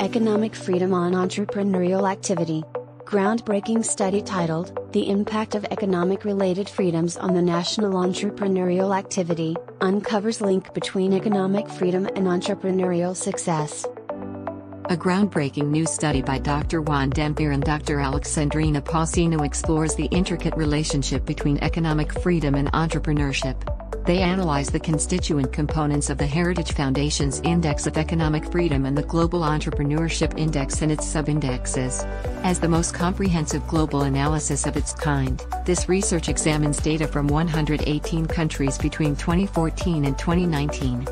Economic Freedom on Entrepreneurial Activity. Groundbreaking study titled, The Impact of Economic Related Freedoms on the National Entrepreneurial Activity, uncovers link between economic freedom and entrepreneurial success. A groundbreaking new study by Dr. Juan Dempere and Dr. Alexandrina Pauceanu explores the intricate relationship between economic freedom and entrepreneurship. They analyze the constituent components of the Heritage Foundation's Index of Economic Freedom and the Global Entrepreneurship Index and its subindexes. As the most comprehensive global analysis of its kind, this research examines data from 118 countries between 2014 and 2019.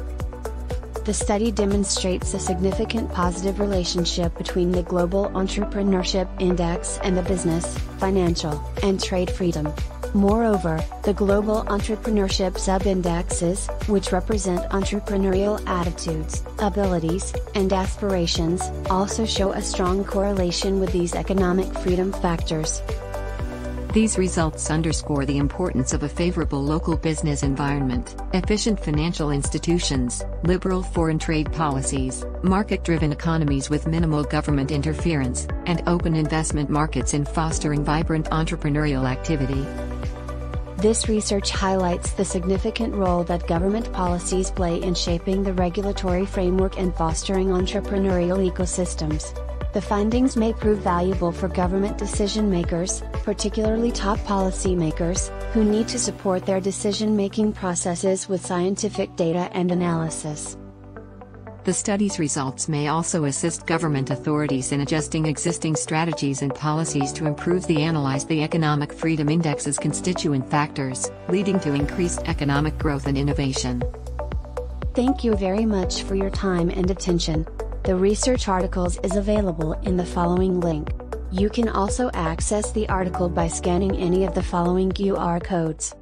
The study demonstrates a significant positive relationship between the Global Entrepreneurship Index and the business, financial, and trade freedom. Moreover, the Global Entrepreneurship Subindexes, which represent entrepreneurial attitudes, abilities, and aspirations, also show a strong correlation with these economic freedom factors. These results underscore the importance of a favorable local business environment, efficient financial institutions, liberal foreign trade policies, market driven economies with minimal government interference, and open investment markets in fostering vibrant entrepreneurial activity. This research highlights the significant role that government policies play in shaping the regulatory framework and fostering entrepreneurial ecosystems. The findings may prove valuable for government decision makers, particularly top policymakers, who need to support their decision making processes with scientific data and analysis. The study's results may also assist government authorities in adjusting existing strategies and policies to improve the analyze the Economic Freedom Index's constituent factors, leading to increased economic growth and innovation. Thank you very much for your time and attention. The research articles is available in the following link. You can also access the article by scanning any of the following QR codes.